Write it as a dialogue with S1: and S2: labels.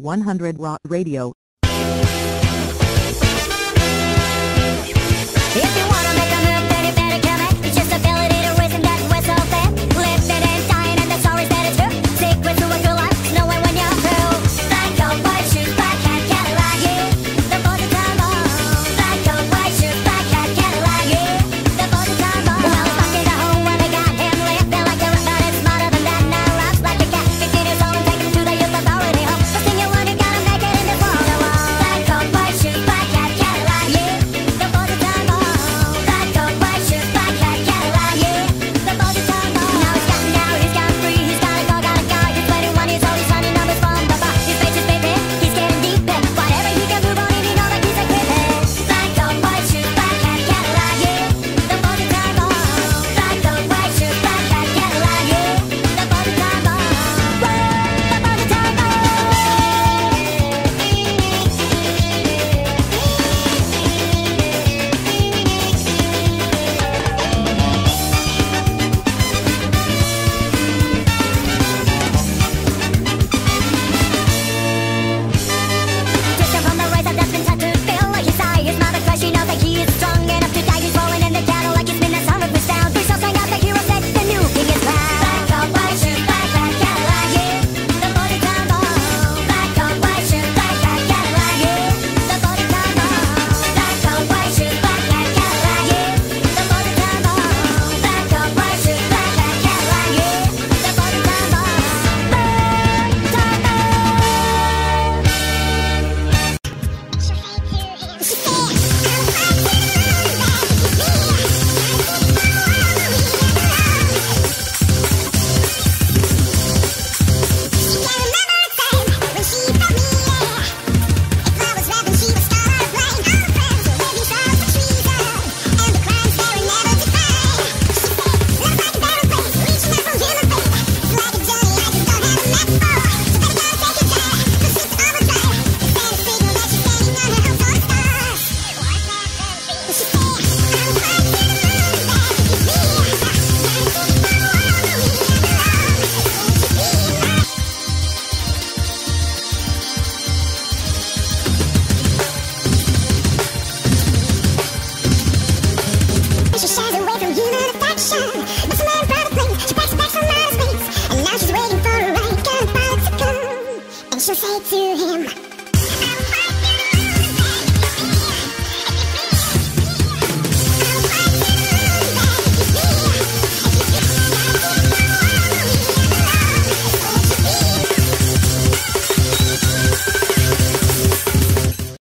S1: 100 Rock Radio.